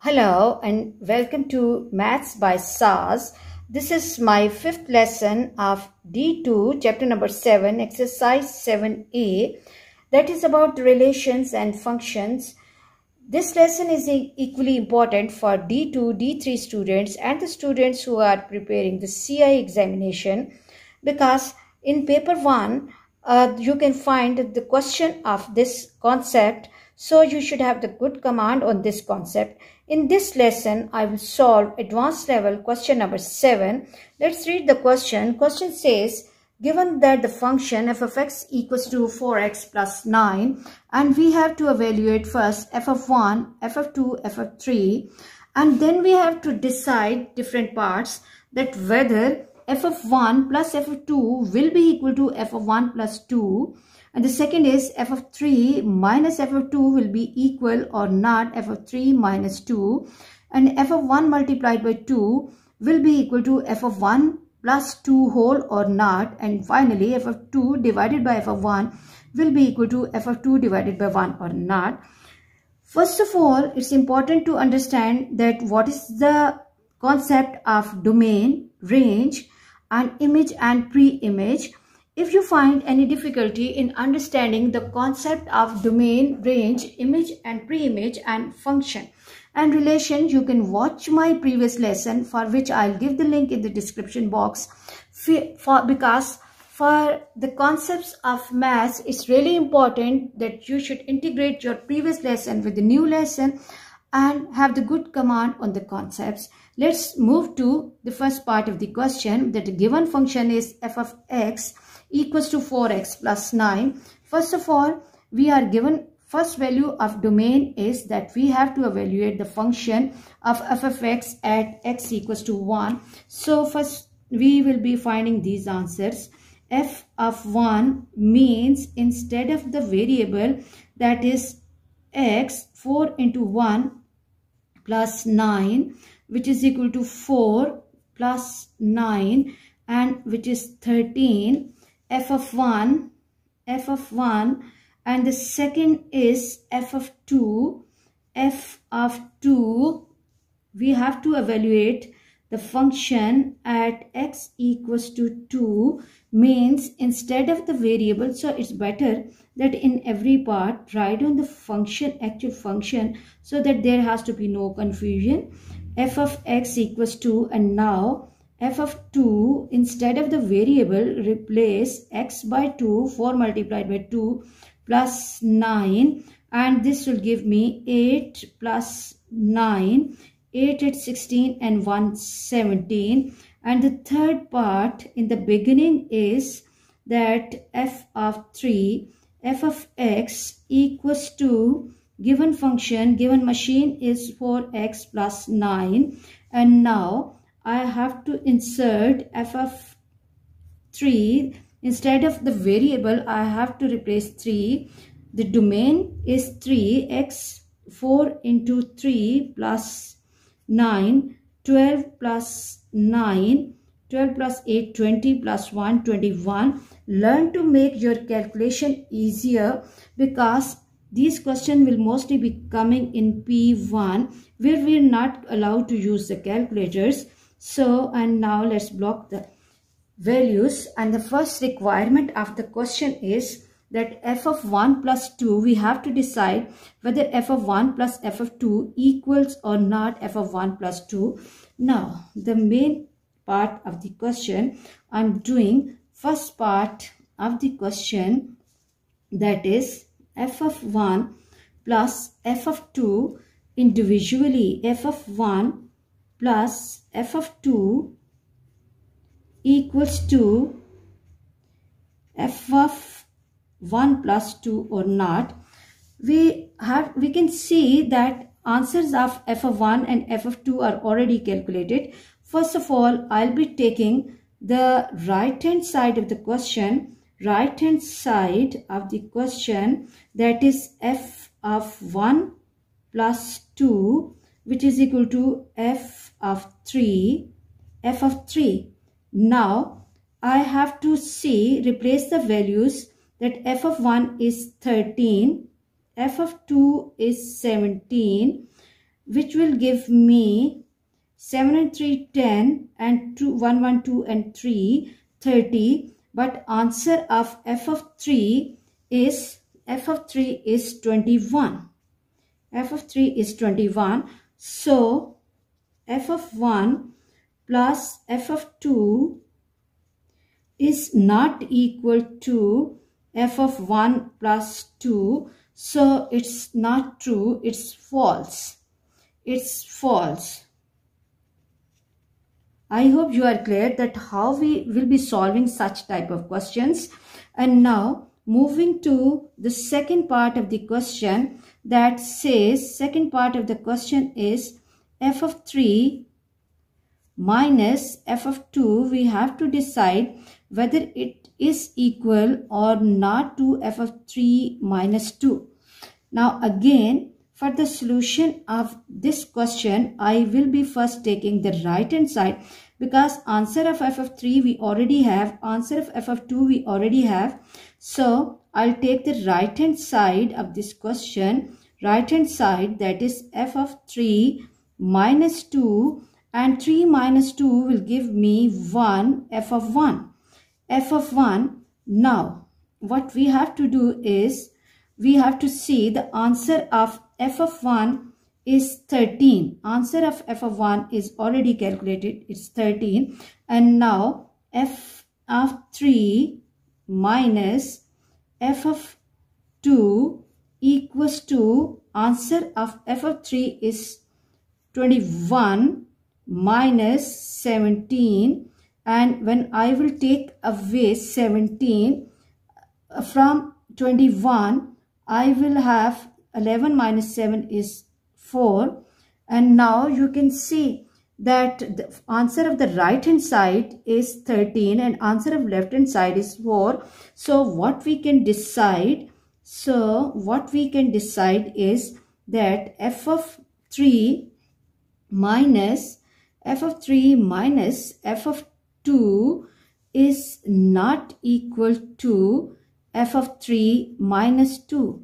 Hello and welcome to Maths by SAZ. This is my fifth lesson of D2, chapter number 7, exercise 7a. That is about relations and functions. This lesson is equally important for D2, D3 students and the students who are preparing the CI examination because in paper 1, uh, you can find the question of this concept so you should have the good command on this concept. In this lesson, I will solve advanced level question number 7. Let's read the question. Question says, given that the function f of x equals to 4x plus 9 and we have to evaluate first f of 1, f of 2, f of 3 and then we have to decide different parts that whether f of 1 plus f of 2 will be equal to f of 1 plus 2 and the second is f of 3 minus f of 2 will be equal or not f of 3 minus 2. And f of 1 multiplied by 2 will be equal to f of 1 plus 2 whole or not. And finally f of 2 divided by f of 1 will be equal to f of 2 divided by 1 or not. First of all, it's important to understand that what is the concept of domain, range and image and pre-image. If you find any difficulty in understanding the concept of domain, range, image and pre-image and function and relation, you can watch my previous lesson for which I'll give the link in the description box for, because for the concepts of maths, it's really important that you should integrate your previous lesson with the new lesson and have the good command on the concepts. Let's move to the first part of the question that the given function is f of x equals to 4x plus 9. First of all, we are given first value of domain is that we have to evaluate the function of f of x at x equals to 1. So first we will be finding these answers. f of 1 means instead of the variable that is x 4 into 1 plus 9 which is equal to 4 plus 9 and which is 13 f of 1, f of 1 and the second is f of 2, f of 2 we have to evaluate the function at x equals to 2 means instead of the variable so it's better that in every part write on the function actual function so that there has to be no confusion. f of x equals 2 and now f of 2 instead of the variable replace x by 2 4 multiplied by 2 plus 9 and this will give me 8 plus 9 8 at 16 and 1 17 and the third part in the beginning is that f of 3 f of x equals to given function given machine is 4x plus 9 and now I have to insert f of 3 instead of the variable I have to replace 3 the domain is 3 x 4 into 3 plus 9 12 plus 9 12 plus 8 20 plus 1 21 learn to make your calculation easier because these questions will mostly be coming in P1 where we are not allowed to use the calculators so, and now let's block the values. And the first requirement of the question is that f of 1 plus 2, we have to decide whether f of 1 plus f of 2 equals or not f of 1 plus 2. Now, the main part of the question, I'm doing first part of the question that is f of 1 plus f of 2 individually f of 1 plus f of 2 equals to f of 1 plus 2 or not we have we can see that answers of f of 1 and f of 2 are already calculated first of all i'll be taking the right hand side of the question right hand side of the question that is f of 1 plus 2 which is equal to f of 3, f of 3. Now, I have to see, replace the values that f of 1 is 13, f of 2 is 17, which will give me 7 and 3 10 and 2 1 1 2 and 3 30 but answer of f of 3 is f of 3 is 21 f of 3 is 21 so f of 1 plus f of 2 is not equal to f of 1 plus 2 so it's not true it's false. It's false. I hope you are clear that how we will be solving such type of questions. And now moving to the second part of the question that says second part of the question is f of 3 minus f of 2 we have to decide whether it is equal or not to f of 3 minus 2. Now again for the solution of this question, I will be first taking the right hand side because answer of f of 3 we already have, answer of f of 2 we already have. So, I'll take the right hand side of this question, right hand side that is f of 3 minus 2 and 3 minus 2 will give me 1 f of 1. F of 1. Now, what we have to do is we have to see the answer of f of 1 is 13. Answer of f of 1 is already calculated. It's 13. And now f of 3 minus f of 2 equals to answer of f of 3 is 21 minus 17 and when I will take away 17 uh, from 21 I will have 11 minus 7 is 4 and now you can see that the answer of the right hand side is 13 and answer of left hand side is 4 so what we can decide so what we can decide is that f of 3 minus f of 3 minus f of 2 is not equal to f of 3 minus 2.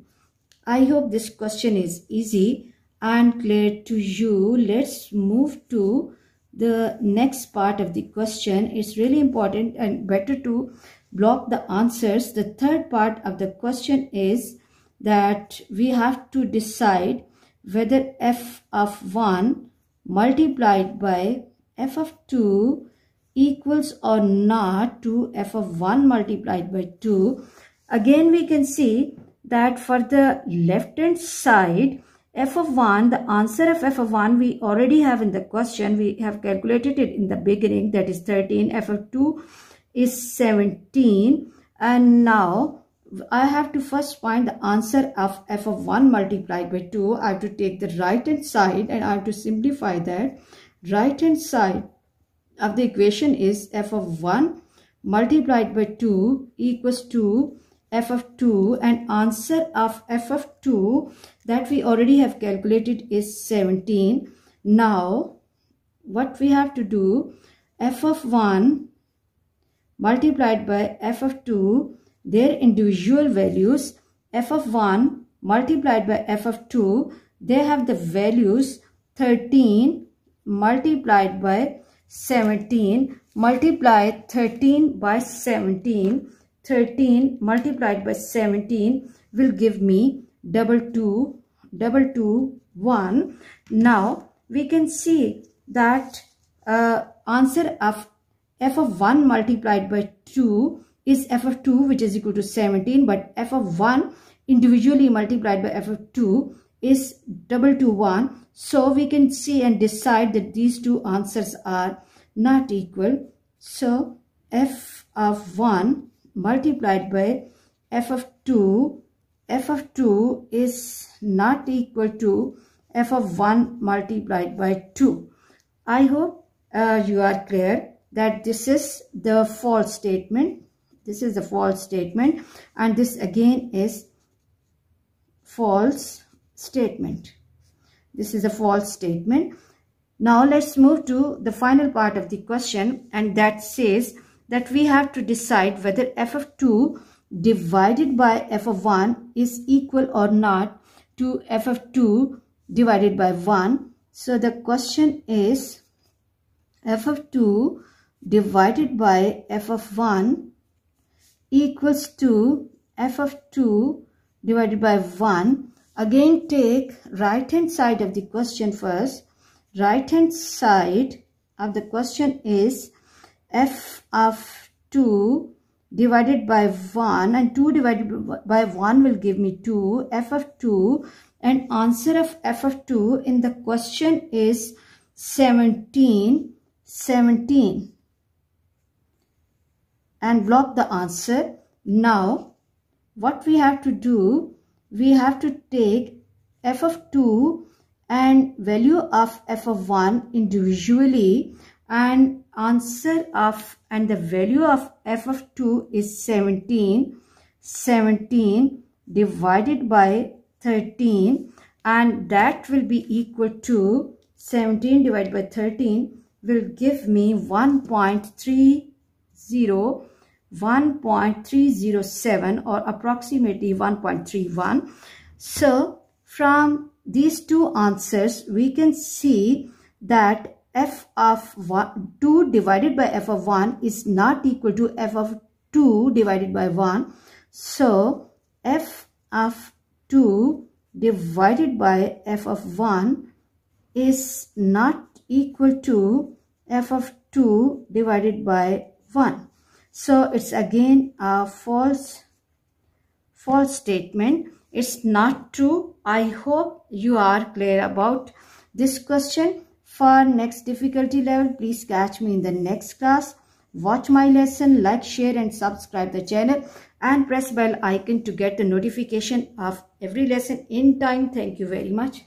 I hope this question is easy and clear to you. Let's move to the next part of the question. It's really important and better to block the answers. The third part of the question is that we have to decide whether f of 1 multiplied by f of 2 equals or not to f of 1 multiplied by 2 Again, we can see that for the left hand side, f of 1, the answer of f of 1 we already have in the question. We have calculated it in the beginning that is 13. f of 2 is 17. And now I have to first find the answer of f of 1 multiplied by 2. I have to take the right hand side and I have to simplify that. Right hand side of the equation is f of 1 multiplied by 2 equals to f of 2 and answer of f of 2 that we already have calculated is 17. Now what we have to do f of 1 multiplied by f of 2 their individual values f of 1 multiplied by f of 2 they have the values 13 multiplied by 17 multiply 13 by 17 13 multiplied by 17 will give me double two double two one. Now we can see that uh, answer of f of 1 multiplied by 2 is f of 2 which is equal to 17 but f of 1 individually multiplied by f of 2 is double to 1 so we can see and decide that these two answers are not equal. So f of 1 multiplied by f of 2 f of 2 is not equal to f of 1 multiplied by 2 i hope uh, you are clear that this is the false statement. This is the false statement and this again is false statement this is a false statement now let's move to the final part of the question and that says that we have to decide whether f of 2 divided by f of 1 is equal or not to f of 2 divided by 1 So the question is f of 2 divided by f of 1 equals to f of 2 divided by 1. Again take right hand side of the question first. Right hand side of the question is f of 2 divided by 1 and 2 divided by 1 will give me 2 f of 2 and answer of f of 2 in the question is 17 17 and block the answer now what we have to do we have to take f of 2 and value of f of 1 individually and answer of and the value of f of 2 is 17 17 divided by 13 and that will be equal to 17 divided by 13 will give me 1.30 1.307 or approximately 1.31 so from these two answers we can see that f of 1, 2 divided by f of 1 is not equal to f of 2 divided by 1. So, f of 2 divided by f of 1 is not equal to f of 2 divided by 1. So, it's again a false, false statement. It's not true. I hope you are clear about this question. For next difficulty level, please catch me in the next class. Watch my lesson, like, share and subscribe the channel and press bell icon to get the notification of every lesson in time. Thank you very much.